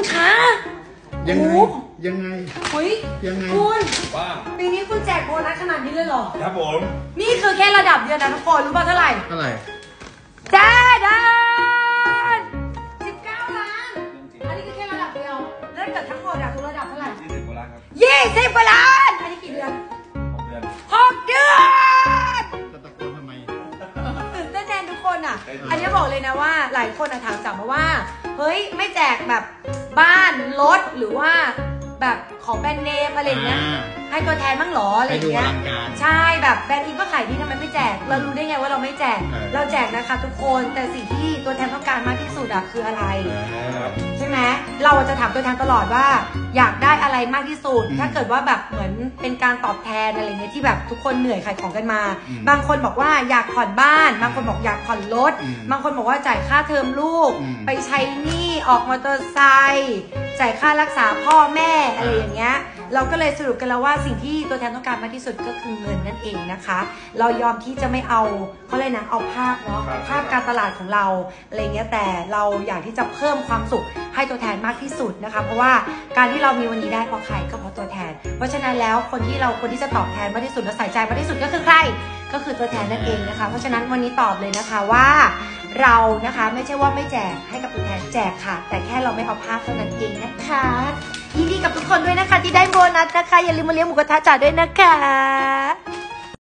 คุณคะยังไง โอ้โหยังไง เฮ้ยยังไง คุณว่าปีนี้คุณแจกโบนัสขนาดนี้เลยเหรอ ครับผมนี่คือแค่ระดับเดียวนะทุกคนรู้ป่ะเท่าไหร่เท่าไหร่จ้าดานสิบเก้าล้าน อันนี้คือแค่ระดับเดียวแล้วถ้าเกิดทั้งหมดอะคือระดับเท่าไหร่ยี่สิบกว่าล้านครับยี่สิบกว่าล้าน อันนี้กี่เดือนหกเดือนหกเดือน จะตะโกนทำไม ตื่นเต้นแทนทุกคนอะใช่อันนี้บอกเลยนะว่าหลายคนอะถามจับมาว่า เฮ้ยไม่แจกแบบบ้าน รถหรือว่าแบบของแบรนด์เนมอะไรอย่างเงี้ย อ่าให้ตัวแทนบ้างเหรออะไรอย่างเงี้ยให้ดูอลังการใช่แบบแบรนด์อินก็ขายดีทำไมไม่แจก เรารู้ได้ไงว่าเราไม่แจก เออ เราแจกนะคะทุกคนแต่สิ่งที่ตัวแทนต้องการมากที่สุดอะคืออะไร ใช่ไหม เราจะถามตัวแทนตลอดว่า อยากได้อะไรมากที่สุดอืมถ้าเกิดว่าแบบเหมือนเป็นการตอบแทนอะไรเงี้ยที่แบบทุกคนเหนื่อยขายของกันมาอืมบางคนบอกว่าอยากผ่อนบ้าน บางคนบอกอยากผ่อนรถอืมบางคนบอกว่าจ่ายค่าเทอมลูกอืมไปใช้หนี้ออกมอเตอร์ไซค์จ่ายค่ารักษาพ่อแม่อะไรอย่างเงี้ยเราก็เลยสรุปกันแล้วว่าสิ่งที่ตัวแทนต้องการมากที่สุดก็คือเงินนั่นเองนะคะ เรายอมที่จะไม่เอาเขาเลยกนะเอาภาพเนาะครับภาพการตลาดของเราอะไรเงี้ยแต่เราอยากที่จะเพิ่มความสุข ให้ตัวแทนมากที่สุดนะคะ เพราะว่าการที่เรามีวันนี้ได้เพราะใครก็เพราะตัวแทน เพราะฉะนั้นแล้วคนที่เราคนที่จะตอบแทนมากที่สุดและใส่ใจมากที่สุดก็คือใคร ก็คือตัวแทนนั่นเองนะคะ เพราะฉะนั้นวันนี้ตอบเลยนะคะว่าเรานะคะไม่ใช่ว่าไม่แจกให้กับตัวแทนแจกค่ะ แต่แค่เราไม่เอาภาพเท่านั้นเองนะคะยินดีกับทุกคนด้วยนะคะที่ได้โบนัสนะคะ อย่าลืมมาเลี้ยงหมูกระทะจ่าด้วยนะคะ